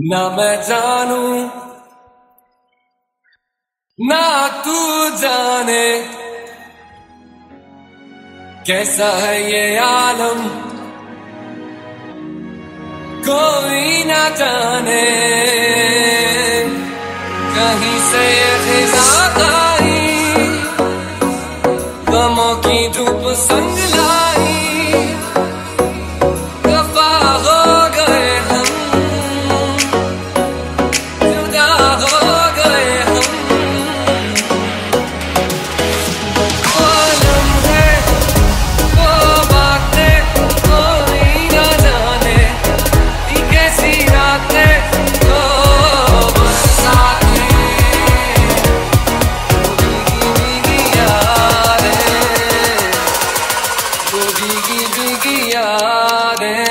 ना मैं जानू, ना तू जाने। कैसा है ये आलम? कोई ना जाने। कहीं से खिजा आई, गमों की धूप संग लाई। भीगी भीगी यादें।